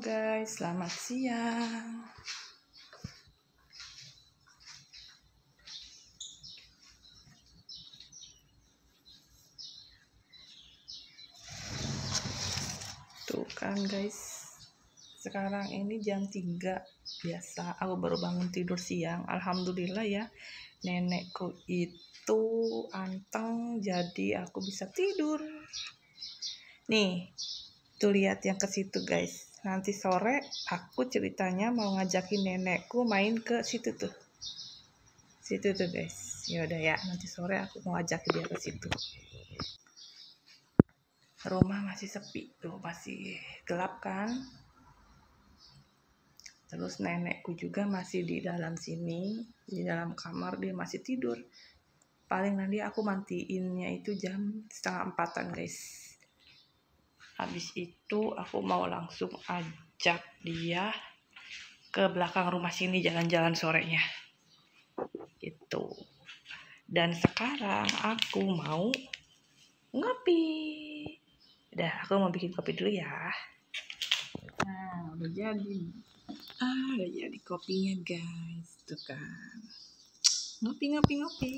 Selamat siang. Tuh kan guys. Sekarang ini jam 3 biasa aku baru bangun tidur siang. Alhamdulillah ya. Nenekku itu anteng jadi aku bisa tidur. Nih, tuh lihat yang ke situ guys. Nanti sore aku ceritanya mau ngajakin nenekku main ke situ tuh. Situ tuh guys. Ya udah ya, nanti sore aku mau ajakin dia ke situ. Rumah masih sepi tuh, masih gelap kan? Terus nenekku juga masih di dalam sini, di dalam kamar dia masih tidur. Paling nanti aku mantiinnya itu jam setengah empatan guys. Habis itu aku mau langsung ajak dia ke belakang rumah sini jalan-jalan sorenya. Gitu. Dan sekarang aku mau ngopi. Udah, aku mau bikin kopi dulu ya. Nah, udah jadi. Ah, udah jadi kopinya guys. Tuh kan. Ngopi, ngopi, ngopi.